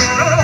Sure.